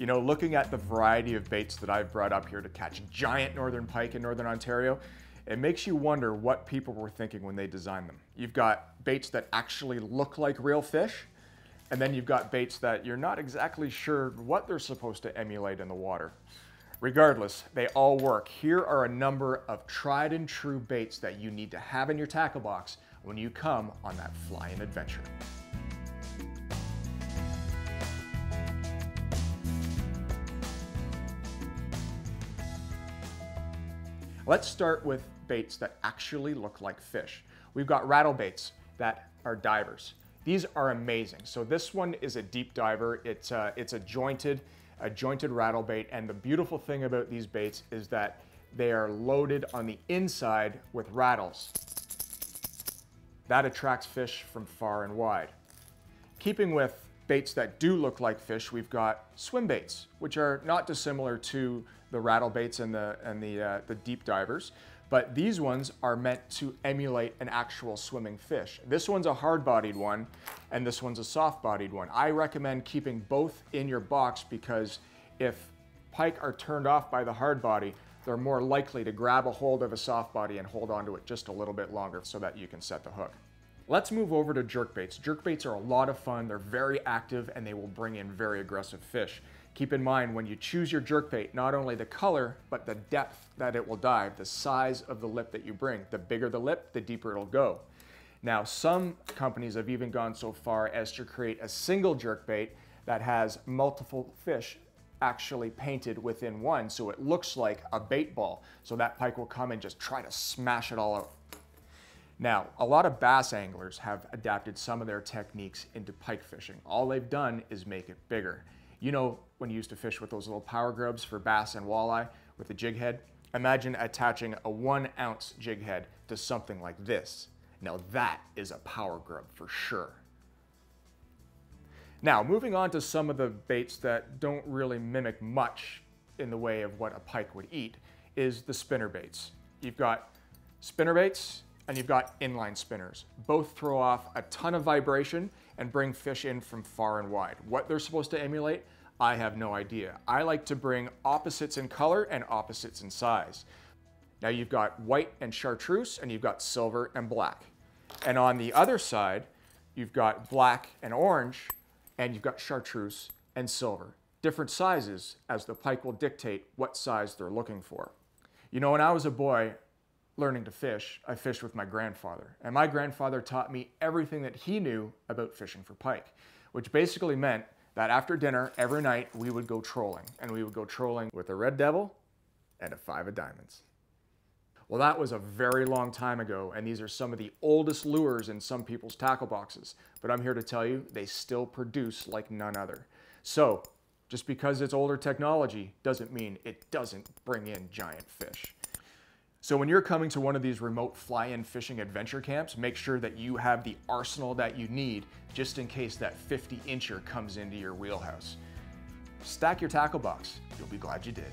You know, looking at the variety of baits that I've brought up here to catch giant northern pike in northern Ontario, it makes you wonder what people were thinking when they designed them. You've got baits that actually look like real fish, and then you've got baits that you're not exactly sure what they're supposed to emulate in the water. Regardless, they all work. Here are a number of tried and true baits that you need to have in your tackle box when you come on that fly-in adventure. Let's start with baits that actually look like fish. We've got rattle baits that are divers. These are amazing. So this one is a deep diver. It's, uh, it's a jointed, a jointed rattle bait. And the beautiful thing about these baits is that they are loaded on the inside with rattles. That attracts fish from far and wide. Keeping with baits that do look like fish, we've got swim baits, which are not dissimilar to the rattle baits and the, and the, uh, the deep divers, but these ones are meant to emulate an actual swimming fish. This one's a hard-bodied one, and this one's a soft-bodied one. I recommend keeping both in your box because if pike are turned off by the hard body, they're more likely to grab a hold of a soft body and hold onto it just a little bit longer so that you can set the hook. Let's move over to jerkbaits. Jerkbaits are a lot of fun, they're very active, and they will bring in very aggressive fish. Keep in mind when you choose your jerkbait, not only the color, but the depth that it will dive, the size of the lip that you bring. The bigger the lip, the deeper it'll go. Now, some companies have even gone so far as to create a single jerkbait that has multiple fish actually painted within one, so it looks like a bait ball. So that pike will come and just try to smash it all out now, a lot of bass anglers have adapted some of their techniques into pike fishing. All they've done is make it bigger. You know, when you used to fish with those little power grubs for bass and walleye with the jig head? Imagine attaching a one ounce jig head to something like this. Now that is a power grub for sure. Now, moving on to some of the baits that don't really mimic much in the way of what a pike would eat is the spinner baits. You've got spinner baits, and you've got inline spinners. Both throw off a ton of vibration and bring fish in from far and wide. What they're supposed to emulate, I have no idea. I like to bring opposites in color and opposites in size. Now you've got white and chartreuse and you've got silver and black. And on the other side, you've got black and orange and you've got chartreuse and silver. Different sizes as the pike will dictate what size they're looking for. You know, when I was a boy, learning to fish, I fished with my grandfather. And my grandfather taught me everything that he knew about fishing for pike, which basically meant that after dinner, every night, we would go trolling. And we would go trolling with a red devil and a five of diamonds. Well, that was a very long time ago, and these are some of the oldest lures in some people's tackle boxes. But I'm here to tell you, they still produce like none other. So, just because it's older technology doesn't mean it doesn't bring in giant fish. So when you're coming to one of these remote fly-in fishing adventure camps, make sure that you have the arsenal that you need just in case that 50 incher comes into your wheelhouse. Stack your tackle box. You'll be glad you did.